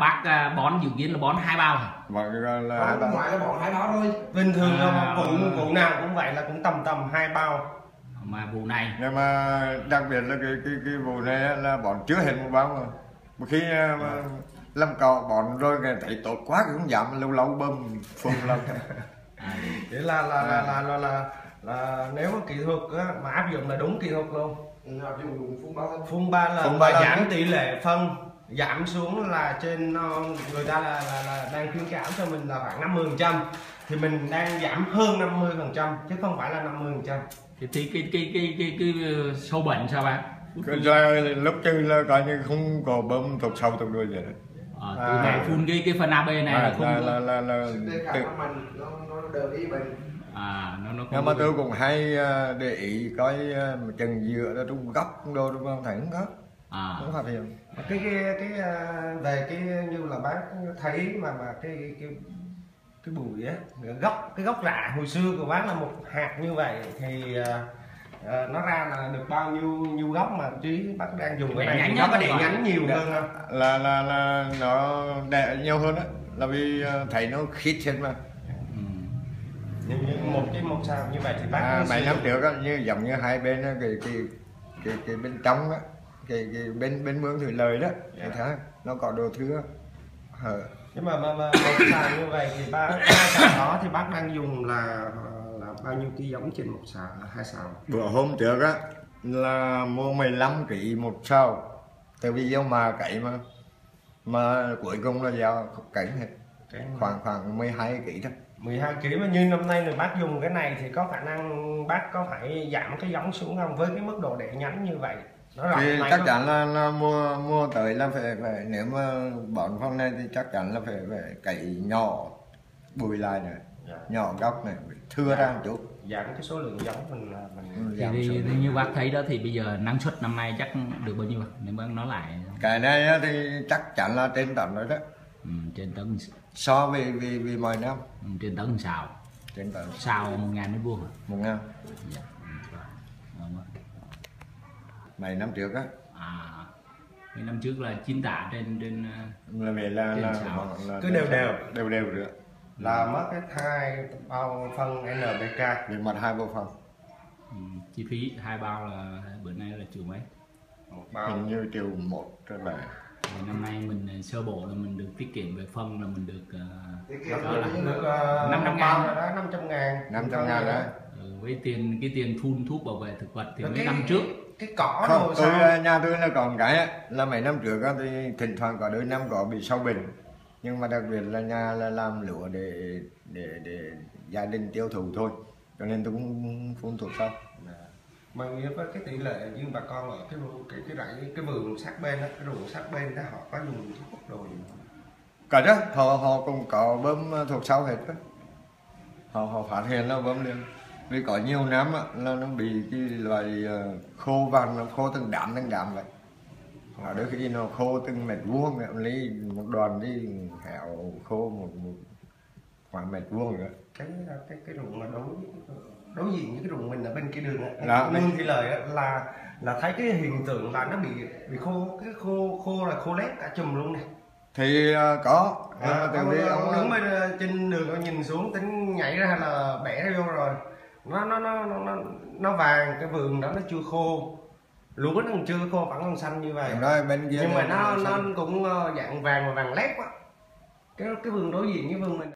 bác à, bón dự kiến là bón hai bao hả? và là cũng bao. ngoại là bọn hai đó thôi. Bình thường À, là vụ à. vụ nào cũng vậy là cũng tầm tầm hai bao. Mà vụ này nhưng mà đặc biệt là cái cái cái vụ này á, là bọn chưa hết một bao mà một khi à, mà làm cỏ bọn rồi nghe thấy tốt quá thì cũng giảm lâu lâu bơm phun lên. À, thế là là là là là, là, là nếu mà kỹ thuật á, mà áp dụng là đúng kỹ thuật luôn. Áp dụng dùng phun bao lần phun ba lần Phun ba lần. giảm tỷ lệ phân giảm xuống là trên ờ, người ta là, là, là đang khuyến cáo cho mình là khoảng 50 phần trăm. Thì mình đang giảm hơn 50 phần trăm chứ không phải là 50 phần trăm. Thì, thì cái cái cái cái cái, cái sâu bệnh sao bác? Cái ra lúc chân là coi như không có bơm thuộc sâu thuộc đuôi gì hết Ờ, À. từ này phun cái cái phần AB này là à, không là, là, là, là, để tự, mình nó nó đỡ đi bệnh. À nó nó không nhưng mà tôi cũng hay à, để ý coi à, chân dựa đó trong góc đồ đúng không? Không có à. Không phát hiện cái cái cái ờ, về cái như là bác thấy mà mà cái cái cái, cái bụi á cái gốc cái gốc rạ hồi xưa của bác là một hạt như vậy thì ờ, nó ra là được bao nhiêu nhiêu gốc mà trí bác đang dùng cái này nó có gọi. nhánh nhiều hơn không? Là là là nó đẻ nhiều hơn á là vì à, thấy nó khít hết mà. Ừ. như, như một cái một sao như vậy thì bác à, mấy năm trước á như giống như hai bên á, cái cái cái cái bên trong á cái cái bên bên mương thủy lợi đó. Dạ. thì thấy nó có đồ thưa. Hở. Nhưng mà, mà, mà một xào như vậy thì hai xào đó thì bác đang dùng là là bao nhiêu ký giống trên một xào hai xào bữa hôm trước á là mua 15 kg một sao tại vì gieo mà cậy mà mà cuối cùng là không cậy hết. Khoảng khoảng 12 kg đó 12 kg mà như năm nay người bác dùng cái này thì có khả năng bác có phải giảm cái giống xuống không? Với cái mức độ đẻ nhánh như vậy thì chắc không? chắn là, là mua mua tới là phải phải nếu mà bón phong này thì chắc chắn là phải phải cậy nhỏ bùi lại này Dạ. nhỏ góc này thưa ra một chút. Giảm cái số lượng giống mình là mình Ừ, thì, giảm thì, số thì lượng. như bác thấy đó thì bây giờ năng suất năm nay chắc được bao nhiêu nếu bác nói lại. Cái này thì chắc chắn là trên tận rồi đó. Ừ, trên tấn so với vì vì mọi năm. Ừ, trên tấn xào trên tận xào một ngàn mét vuông một năm dạ mấy năm trước á? À mấy năm trước là 98 trên trên ờ, là về là, là, là, là cứ đều đều. Đều đều được. Ừ. Là mất hết hai bao phân NPK về mặt hai bao phân. Ừ, chi phí hai bao là bữa nay là triệu mấy? Một bao. Hình như triệu một trên bảy thì năm nay mình ờ, sơ bộ là mình được tiết kiệm về phân là mình được ờ, tiết kiệm là được năm trăm ngàn. năm trăm ngàn. Năm trăm ngàn đó. ừ, với tiền cái tiền phun thuốc bảo vệ thực vật thì mấy năm trước cái cỏ không đồ tôi sao? à, nhà tôi là còn cái là mấy năm trước á, thì thỉnh thoảng có đôi năm có bị sâu bệnh. Nhưng mà đặc biệt là nhà là làm lúa để để để gia đình tiêu thụ thôi. Cho nên tôi cũng phun thuốc sâu mà nghĩa với cái tỷ lệ như bà con ở cái cái cái rẫy cái vườn sát bên đó cái ruộng sát bên đó họ có dùng thuốc đồ gì cả đó họ họ cũng có bơm thuốc sâu hết á. Họ họ phát hiện là bơm liền vì có nhiều năm á, là nó bị cái loại ờ, khô vàng nó khô từng đám từng đám vậy. Ở đôi khi nó khô từng mét vuông vậy, lấy một đoàn đi hẹo khô một, một khoảng mét vuông nữa cái cái cái ruộng mà đối đối diện với cái ruộng mình ở bên kia đường á thị lợi á, là là thấy cái hiện tượng là nó bị bị khô cái khô khô là khô lét cả chùm luôn này thì ờ, có. À, từ ông, ông ông đứng bên trên đường ông nhìn xuống tính nhảy ra hay là bẻ ra vô rồi nó nó nó nó nó, vàng cái vườn đó nó chưa khô. Lúa nó còn chưa khô vẫn còn xanh như vậy. Nói bên kia nhưng mà nó nó xanh. cũng ờ, dạng vàng và vàng lép á cái cái vườn đối diện với vườn mình